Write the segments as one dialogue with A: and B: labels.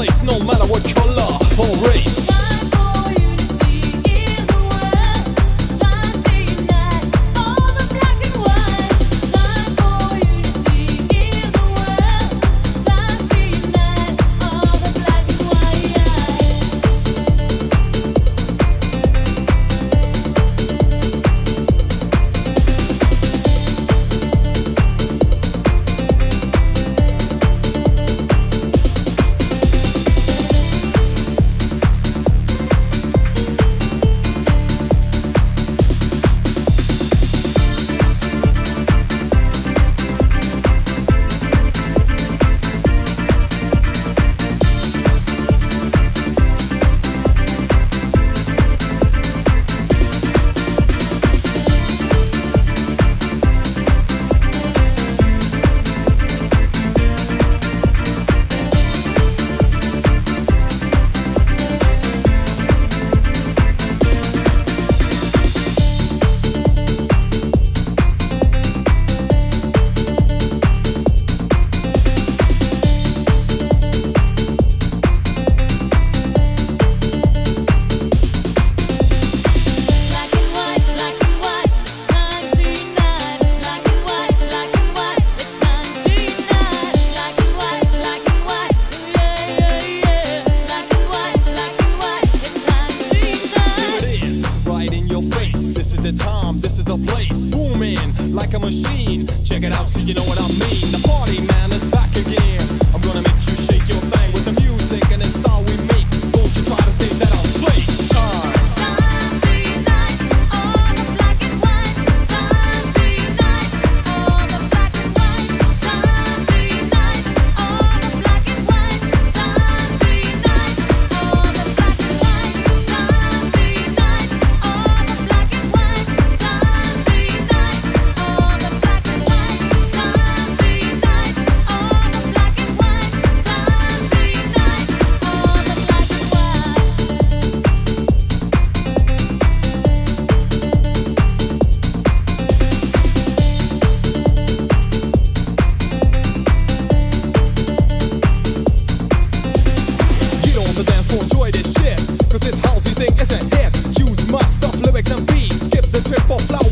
A: place, no the time, this is the place. Booming like a machine. Check it out so you
B: know what I mean. The
A: party, man.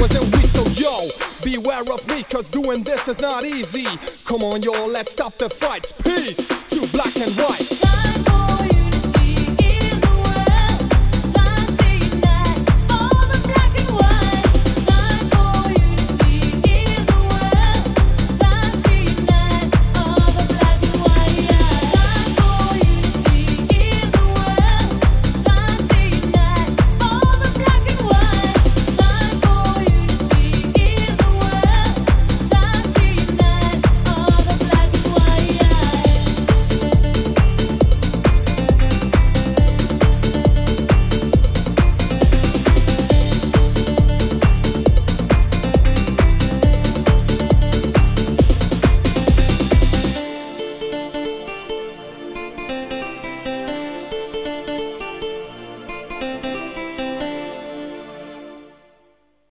A: was a week. So yo, beware of me, cause doing this is not easy. Come on, y'all, let's stop the fights. Peace to black and white.